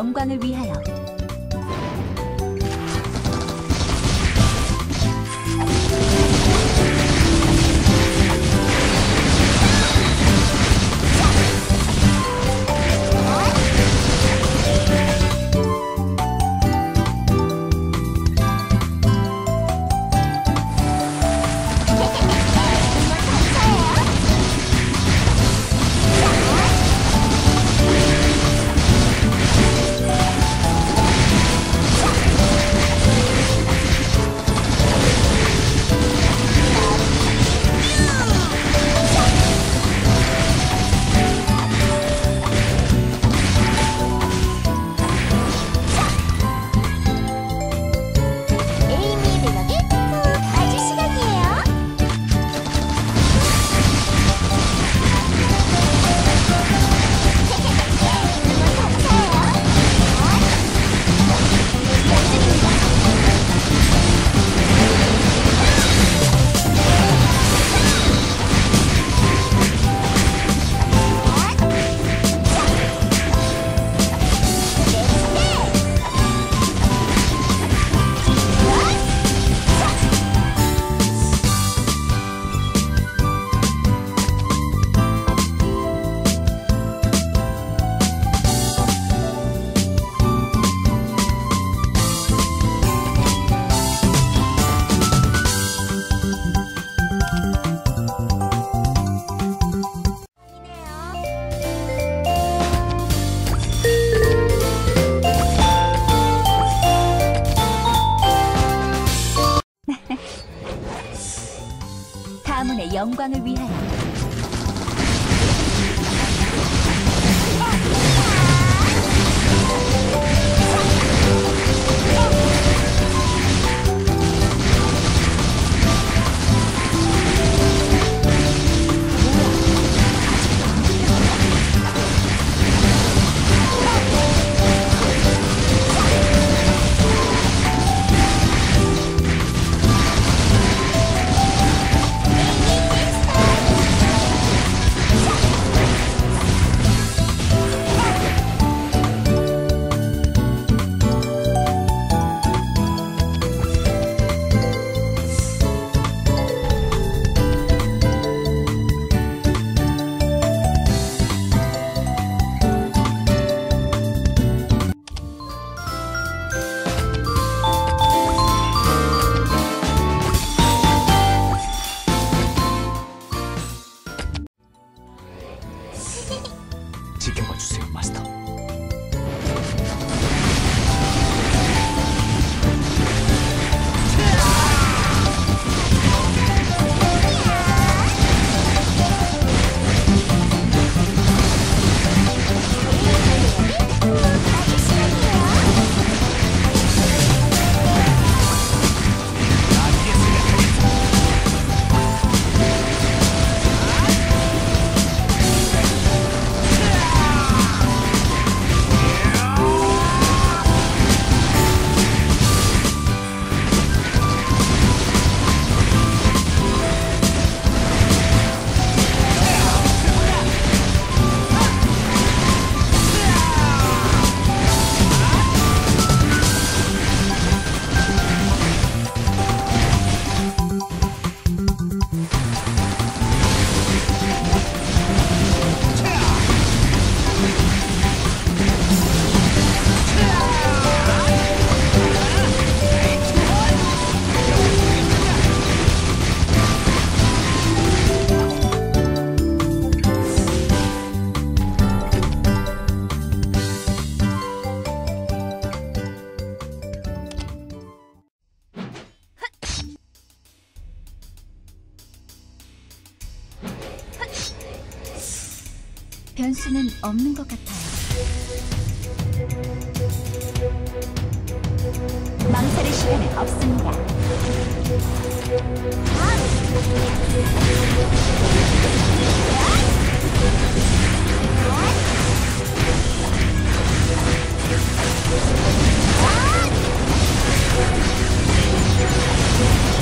영광을 위하여 영광을 위하여 변수는 없는 것 같아요. 망설일 시간은 없습니다. 아! 아! 아!